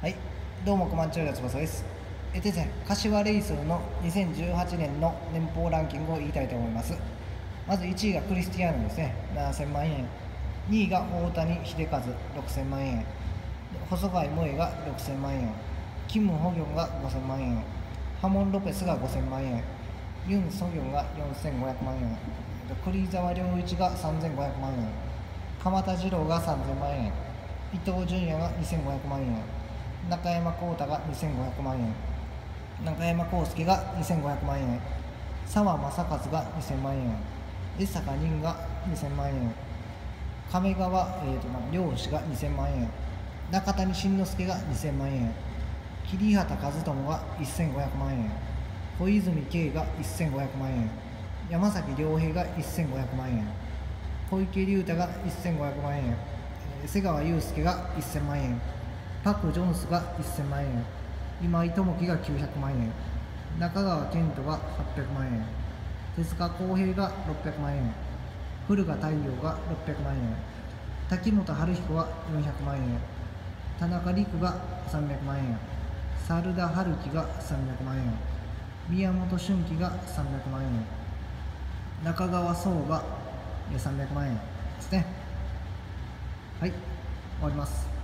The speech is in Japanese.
はい、どうも、コマンチョイラ翼です。えっとで、柏レイソルの2018年の年俸ランキングを言いたいと思います。まず1位がクリスティアーノですね、7000万円。2位が大谷秀和、6000万円。細貝萌えが6000万円。キム・ホギョンが5000万円。ハモン・ロペスが5000万円。ユン・ソギョンが4500万円。栗沢良一が3500万円。鎌田次郎が3000万円。伊藤純也が2500万円。中山浩太が2500万円。中山康介が2500万円。澤正和が2000万円。江坂仁が2000万円。亀川、えーとまあ、漁師が2000万円。中谷慎之介が2000万円。桐畑和友が1500万円。小泉慶が1500万円。山崎良平が1500万円。小池龍太が1500万円。瀬川祐介が1000万円。パク・ジョンスが1000万円。今井智樹が900万円。中川健人が800万円。手塚康平が600万円。古賀太陽が600万円。滝本春彦が400万円。田中陸が300万円。猿田春樹が300万円。宮本俊樹が300万円。中川壮が300万円ですね。はい終わります。